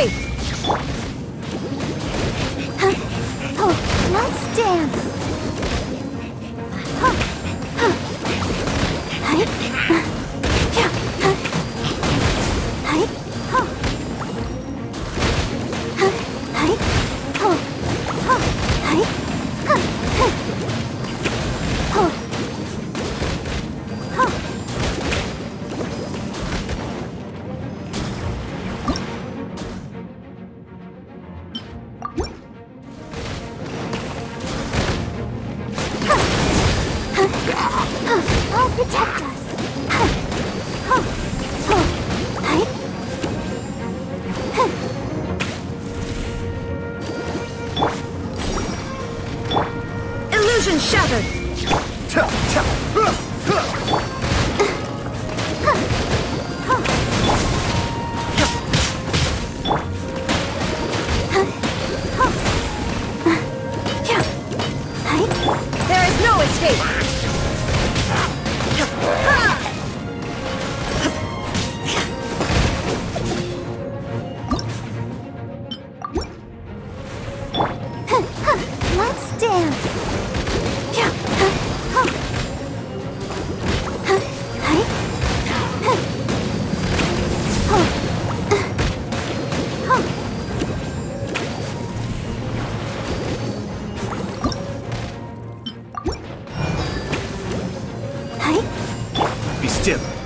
escape! Be still.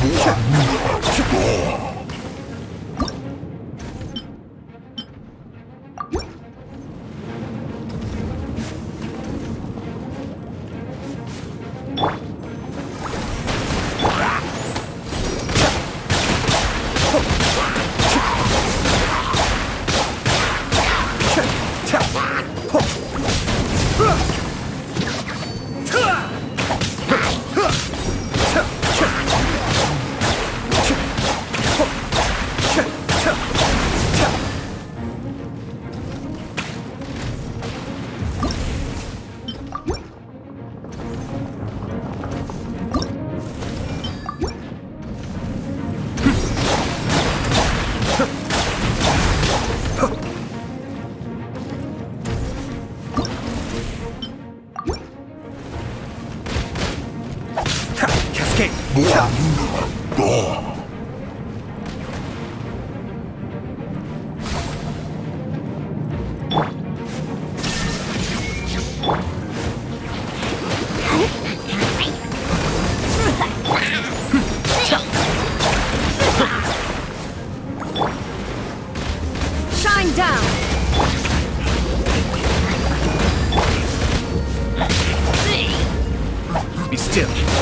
不怕你，去。Still.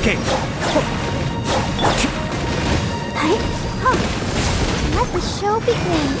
escape. Let the show begin.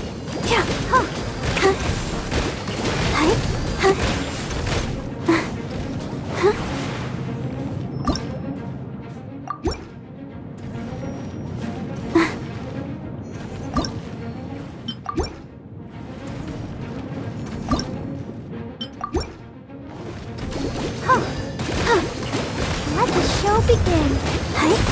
ピケン。はい？